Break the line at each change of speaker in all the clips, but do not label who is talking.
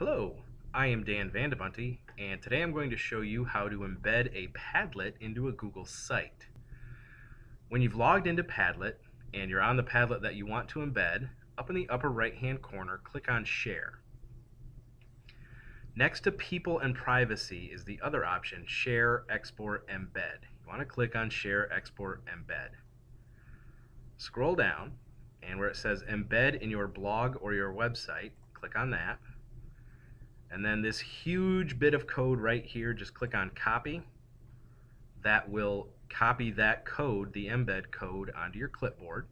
Hello, I am Dan VandeBunte, and today I'm going to show you how to embed a Padlet into a Google site. When you've logged into Padlet and you're on the Padlet that you want to embed, up in the upper right hand corner, click on Share. Next to People and Privacy is the other option, Share, Export, Embed. You want to click on Share, Export, Embed. Scroll down, and where it says Embed in your blog or your website, click on that. And then this huge bit of code right here, just click on copy. That will copy that code, the embed code, onto your clipboard.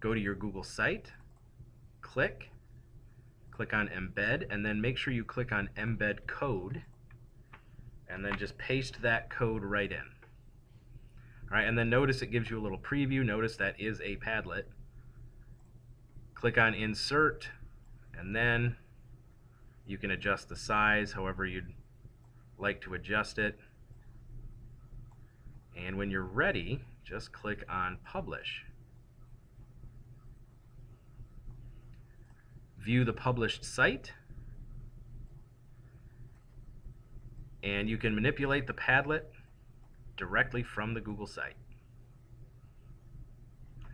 Go to your Google site, click, click on embed, and then make sure you click on embed code, and then just paste that code right in. All right, and then notice it gives you a little preview. Notice that is a Padlet. Click on insert, and then you can adjust the size however you'd like to adjust it. And when you're ready, just click on Publish. View the published site. And you can manipulate the Padlet directly from the Google site.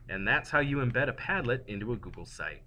And that's how you embed a Padlet into a Google site.